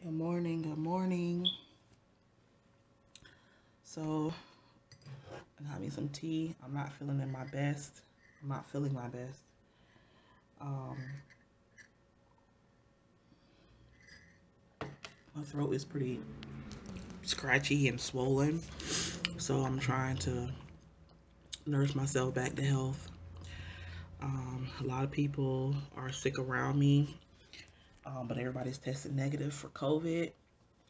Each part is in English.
Good morning, good morning. So, I got me some tea. I'm not feeling in my best. I'm not feeling my best. Um, my throat is pretty scratchy and swollen. So, I'm trying to nurse myself back to health. Um, a lot of people are sick around me, um, but everybody's tested negative for COVID.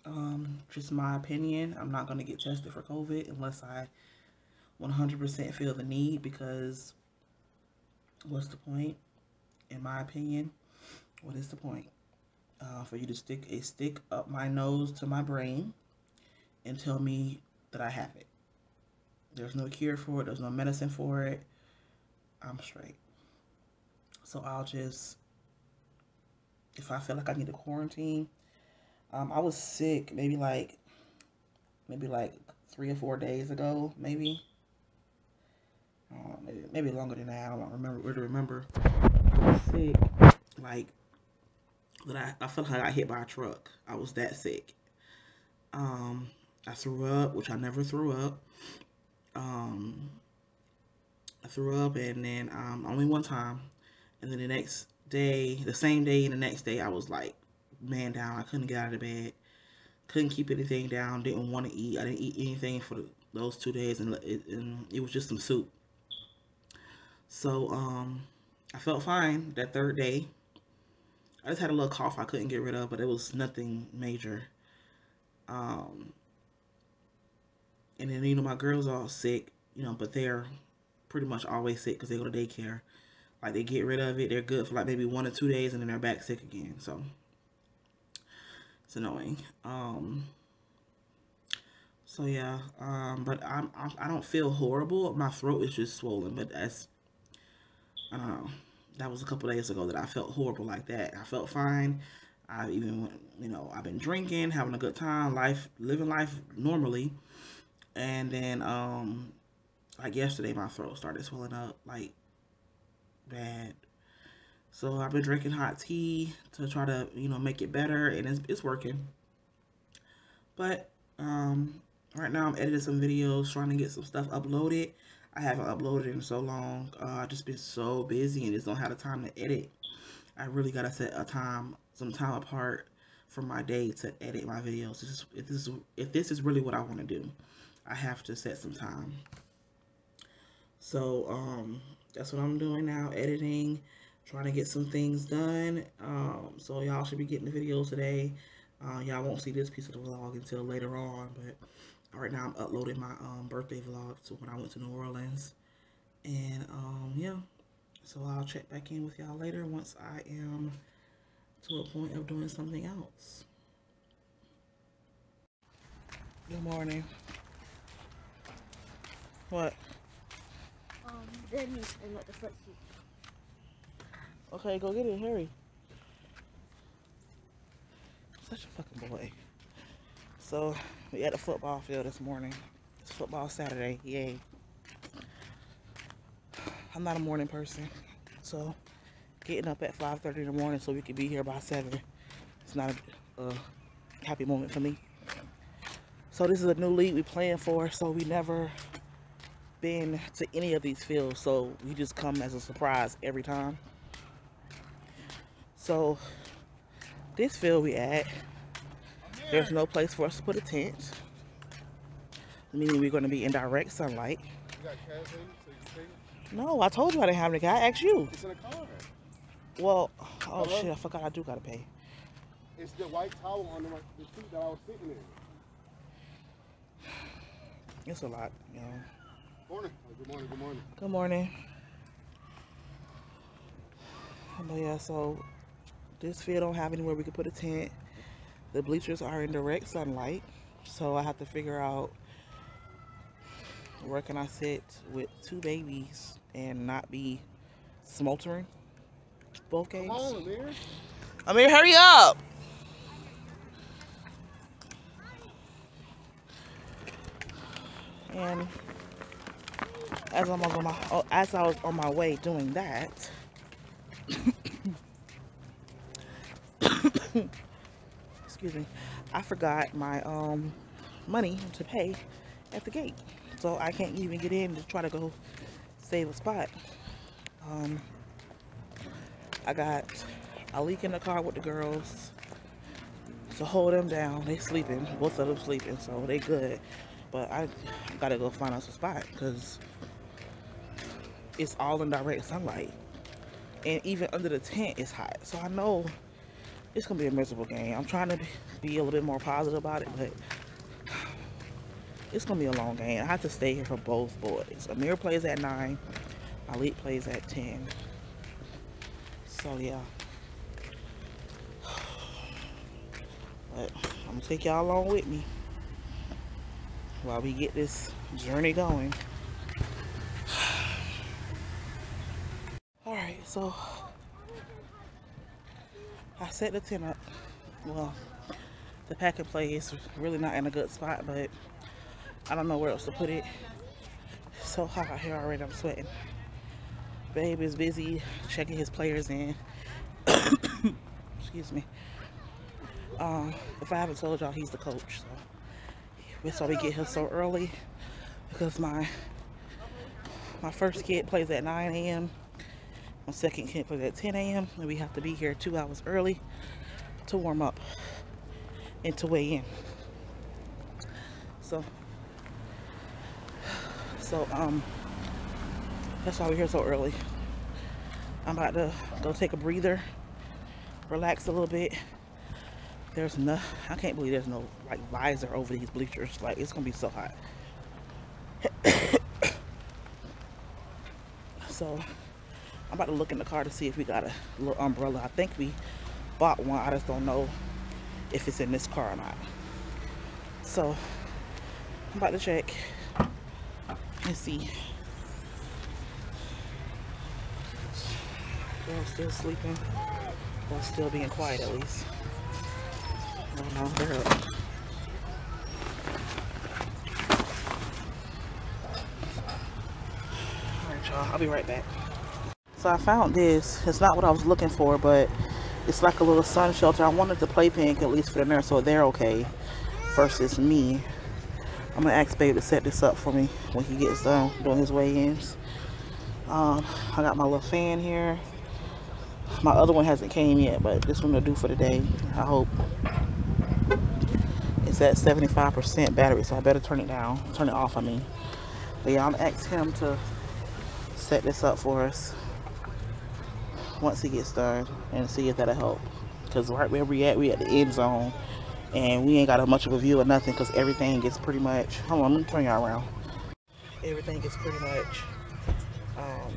Um, just my opinion. I'm not going to get tested for COVID unless I 100% feel the need because what's the point? In my opinion, what is the point? Uh, for you to stick a stick up my nose to my brain and tell me that I have it. There's no cure for it, there's no medicine for it. I'm straight. So I'll just, if I feel like I need a quarantine, um, I was sick maybe like, maybe like three or four days ago, maybe. Uh, maybe, maybe longer than that. I don't remember where to remember. I was sick, like that. I, I felt like I got hit by a truck. I was that sick. Um, I threw up, which I never threw up. Um, I threw up, and then um, only one time and then the next day, the same day and the next day, I was like, man down. I couldn't get out of bed. Couldn't keep anything down. Didn't want to eat. I didn't eat anything for the, those two days, and it, and it was just some soup. So um, I felt fine that third day. I just had a little cough I couldn't get rid of, but it was nothing major. Um, and then you know my girls are all sick, you know, but they're pretty much always sick because they go to daycare. Like they get rid of it, they're good for like maybe one or two days, and then they're back sick again. So it's annoying. Um, so yeah, um, but I'm, I'm I don't feel horrible. My throat is just swollen, but that's I don't know. That was a couple days ago that I felt horrible like that. I felt fine. I even you know I've been drinking, having a good time, life living life normally, and then um like yesterday my throat started swelling up like bad. So I've been drinking hot tea to try to, you know, make it better, and it's, it's working. But um, right now I'm editing some videos, trying to get some stuff uploaded. I haven't uploaded in so long. Uh, I've just been so busy and just don't have the time to edit. I really gotta set a time, some time apart from my day to edit my videos. This is, if this is if this is really what I want to do, I have to set some time. So um, that's what I'm doing now, editing, trying to get some things done. Um, so y'all should be getting the video today. Uh, y'all won't see this piece of the vlog until later on, but right now I'm uploading my um, birthday vlog to when I went to New Orleans. And um, yeah, so I'll check back in with y'all later once I am to a point of doing something else. Good morning. What? Dennis and not the front seat. Okay, go get it, hurry. Such a fucking boy. So, we at the football field this morning. It's football Saturday, yay. I'm not a morning person, so getting up at 5.30 in the morning so we could be here by 7 it's not a, a happy moment for me. So this is a new league we playing for, so we never been to any of these fields, so we just come as a surprise every time. So this field we at, there's no place for us to put a tent. Meaning we're gonna be in direct sunlight. You got cash in, so you can take it? No, I told you I didn't have any guy. I asked you. It's in a car. Well, oh Hello? shit, I forgot I do gotta pay. It's the white towel on the, the seat that I was sitting in. It's a lot, you know. Morning. Good morning, good morning. Good morning. But yeah, so this field don't have anywhere we could put a tent. The bleachers are in direct sunlight, so I have to figure out where can I sit with two babies and not be smoldering both Come games. on, Amir. I mean, hurry up! And as I'm my, oh, as I was on my way doing that, excuse me, I forgot my um money to pay at the gate, so I can't even get in to try to go save a spot. Um, I got a leak in the car with the girls to hold them down. They sleeping, both of them sleeping, so they good. But I gotta go find us a spot because it's all in direct sunlight, and even under the tent it's hot. So I know it's gonna be a miserable game. I'm trying to be a little bit more positive about it, but it's gonna be a long game. I have to stay here for both boys. Amir plays at nine, Malik plays at ten. So yeah. But I'm gonna take y'all along with me while we get this journey going. Alright, so I set the tent up. Well, the pack and play is really not in a good spot, but I don't know where else to put it. It's so hot out here already, I'm sweating. Babe is busy checking his players in. Excuse me. Um, if I haven't told y'all, he's the coach. So that's why we get here so early because my my first kid plays at 9 a.m. Second kid plays at 10 a.m. and we have to be here two hours early to warm up and to weigh in. So, so um, that's why we're here so early. I'm about to go take a breather, relax a little bit. There's no, I can't believe there's no like visor over these bleachers. Like it's gonna be so hot. so I'm about to look in the car to see if we got a little umbrella. I think we bought one. I just don't know if it's in this car or not. So I'm about to check and see. Girl's still sleeping. Or still being quiet at least. Oh no, they're up. Alright y'all, I'll be right back. So I found this. It's not what I was looking for, but it's like a little sun shelter. I wanted the playpen at least for the nurse so they're okay versus me. I'm gonna ask babe to set this up for me when he gets done doing his weigh-ins. Um, I got my little fan here. My other one hasn't came yet, but this one will do for the day. I hope. It's at 75% battery, so I better turn it down. Turn it off, I mean. But yeah, I'm gonna him to set this up for us once he gets done and see if that'll help. Because right where we at, we at the end zone and we ain't got a much of a view or nothing because everything is pretty much, hold on, let me turn y'all around. Everything is pretty much um,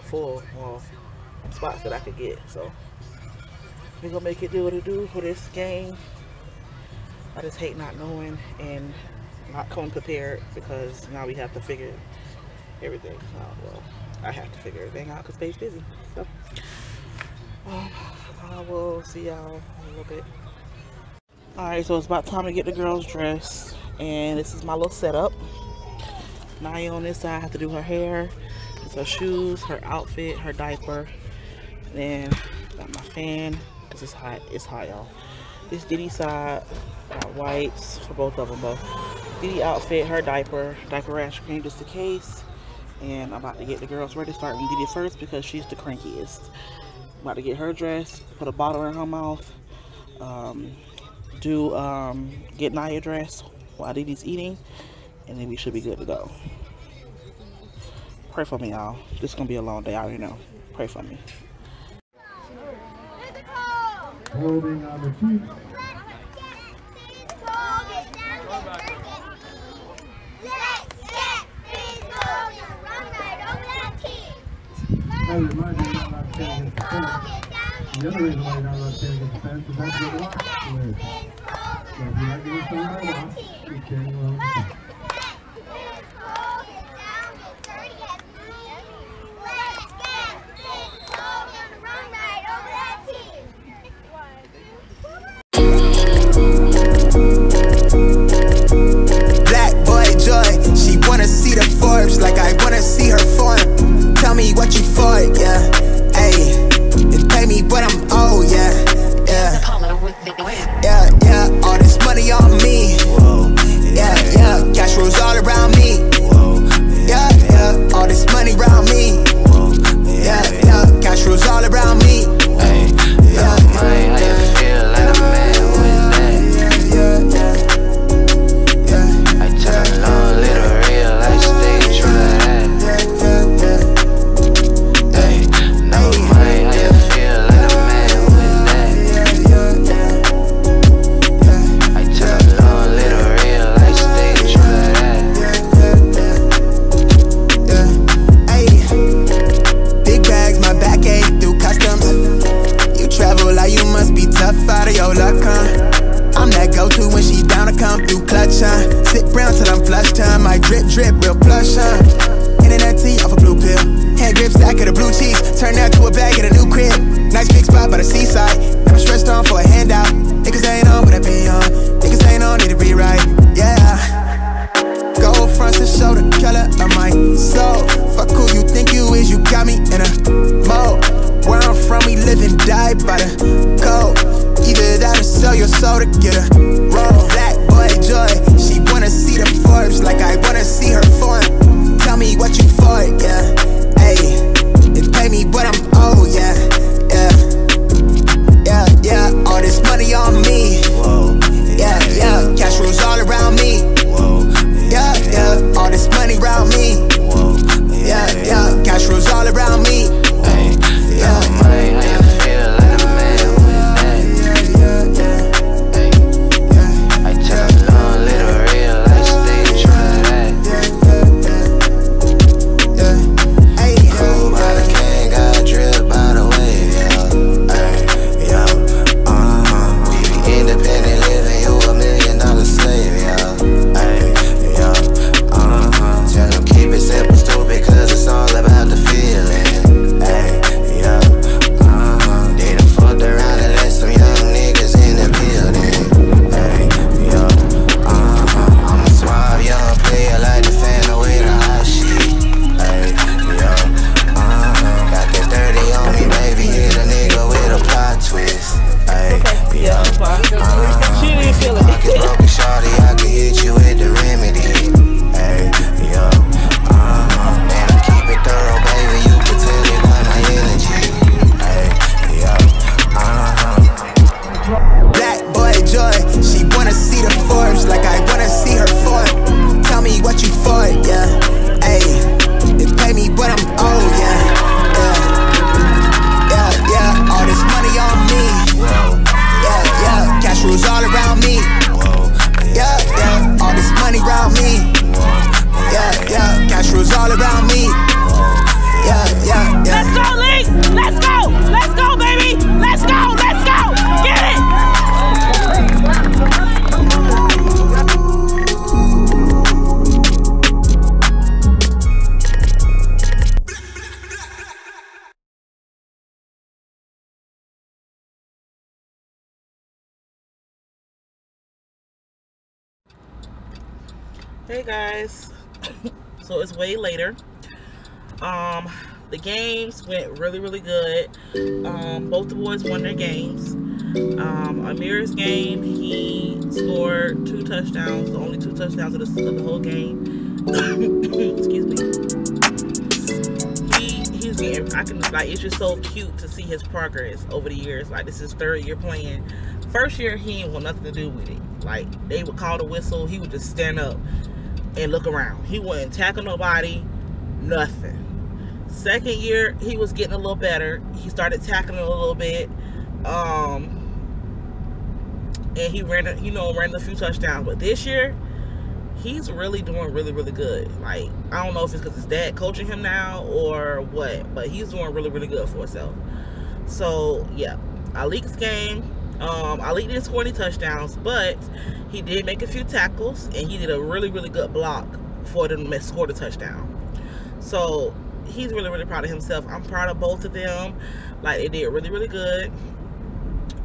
full of spots that I could get. So we're gonna make it do what it do for this game. I just hate not knowing and not coming prepared because now we have to figure everything out. Well, I have to figure everything out because Babe's busy. So um, I will see y'all in a little bit. Alright, so it's about time to get the girls dressed. And this is my little setup. Naya on this side, I have to do her hair, it's her shoes, her outfit, her diaper. Then got my fan, because it's hot. It's hot, y'all. This Diddy side, got whites for both of them, both. Diddy outfit, her diaper, diaper rash cream just in case. And I'm about to get the girls ready, starting Diddy first because she's the crankiest. about to get her dressed, put a bottle in her mouth, um, do um, get Naya dressed while Didi's eating, and then we should be good to go. Pray for me, y'all. This is gonna be a long day. I already know. Pray for me. Holding on the. Not to the other reason why you're not allowed to the fence is get locked. So if you're not getting something off, you can't Hey guys, so it's way later. Um, the games went really, really good. Um, both the boys won their games. Um, Amir's game, he scored two touchdowns, the only two touchdowns of the, of the whole game. Excuse me. He he's getting. I can like it's just so cute to see his progress over the years. Like this is third year playing. First year he didn't want nothing to do with it. Like they would call the whistle, he would just stand up and look around. He wouldn't tackle nobody, nothing. Second year, he was getting a little better. He started tackling a little bit. Um, and he ran, you know, ran a few touchdowns. But this year, he's really doing really, really good. Like, I don't know if it's because his dad coaching him now or what, but he's doing really, really good for himself. So, yeah. Alik's game, um, Alik didn't score any touchdowns, but he did make a few tackles, and he did a really, really good block for them to score the touchdown. So, he's really, really proud of himself. I'm proud of both of them. Like, they did really, really good.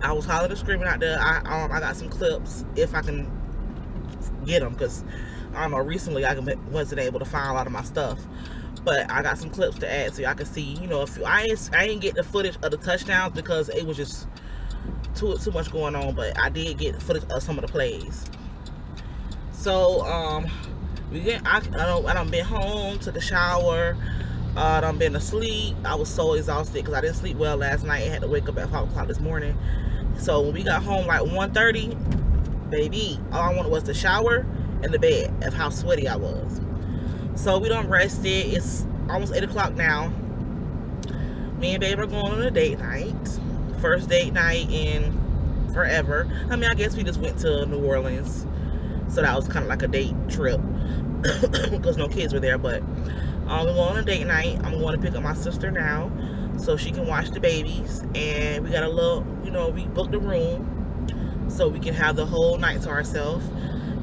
I was hollering and screaming out there. I um I got some clips if I can get them because I don't know. Recently, I wasn't able to find a lot of my stuff, but I got some clips to add so y'all can see. You know, if I ain't I didn't get the footage of the touchdowns because it was just too too much going on. But I did get footage of some of the plays. So um, we get I I don't I done been home, took a shower. Uh, I done been asleep. I was so exhausted because I didn't sleep well last night. I had to wake up at 5 o'clock this morning. So when we got home like 1.30, baby, all I wanted was the shower and the bed of how sweaty I was. So we done rested. It's almost 8 o'clock now. Me and babe are going on a date night. First date night in forever. I mean, I guess we just went to New Orleans. So that was kind of like a date trip. Because no kids were there, but um, we're going on a date night. I'm going to pick up my sister now so she can watch the babies. And we got a little, you know, we booked a room so we can have the whole night to ourselves.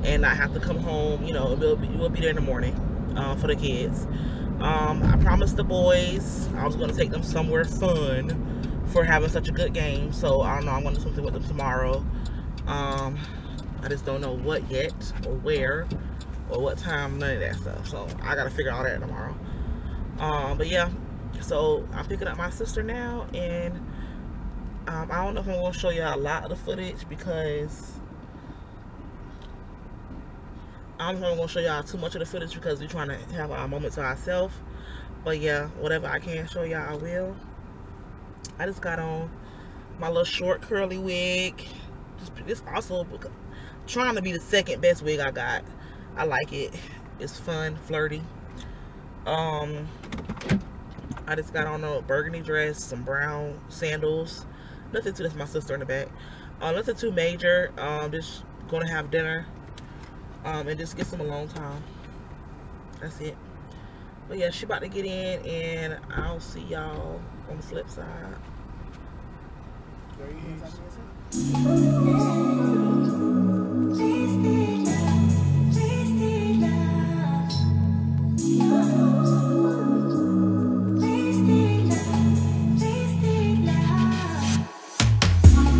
and not have to come home. You know, we'll be, we'll be there in the morning uh, for the kids. Um, I promised the boys I was going to take them somewhere fun for having such a good game. So I don't know. I'm going to do something with them tomorrow. Um, I just don't know what yet or where or what time, none of that stuff. So I got to figure all that tomorrow. Um, but yeah, so I'm picking up my sister now and um, I don't know if I'm going to show y'all a lot of the footage because I'm not going to show y'all too much of the footage because we're trying to have our moment to ourselves. But yeah, whatever I can show y'all, I will. I just got on my little short curly wig. Just, this also trying to be the second best wig I got. I like it. It's fun, flirty. Um, I just got on a burgundy dress, some brown sandals. Nothing too, that's my sister in the back. Uh, nothing too major. Um, just gonna have dinner um, and just get some alone time. That's it. But yeah, she about to get in, and I'll see y'all on the flip side.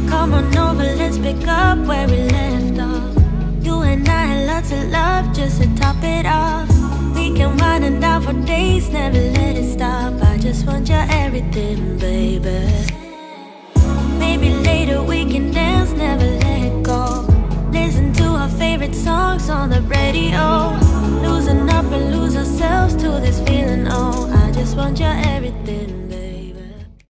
Come on over, let's pick up where we left off. You and I had lots of love just to top it off. We can wind it down for days, never let it stop just want your everything, baby. Maybe later we can dance, never let go. Listen to our favorite songs on the radio. Losing up and lose ourselves to this feeling, oh, I just want your everything.